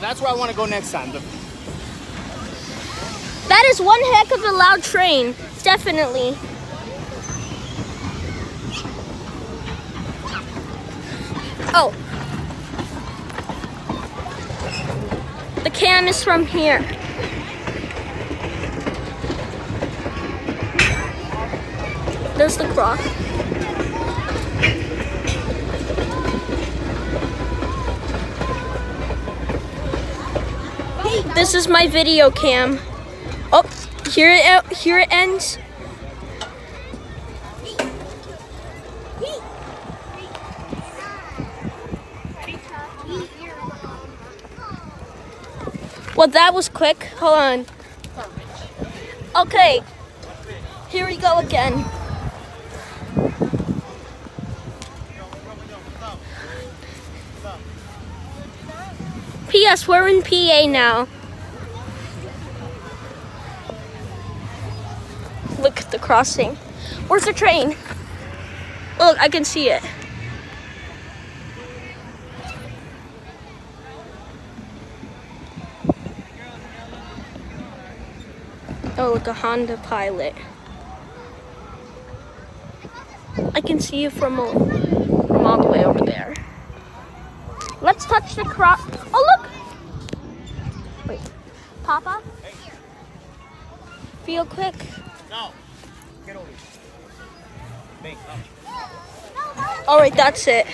that's where I want to go next time. That is one heck of a loud train. Definitely. Oh. The cam is from here. There's the cross. This is my video cam. Oh, here it oh, here it ends. Well, that was quick. Hold on. Okay, here we go again. P.S. We're in PA now. Look at the crossing. Where's the train? Look, I can see it. Oh, look, a Honda Pilot. I can see you from, a, from all the way over there. Let's touch the cross. Oh, look! Wait, Papa? Feel quick. No. Get over here. Bing. All right, that's it.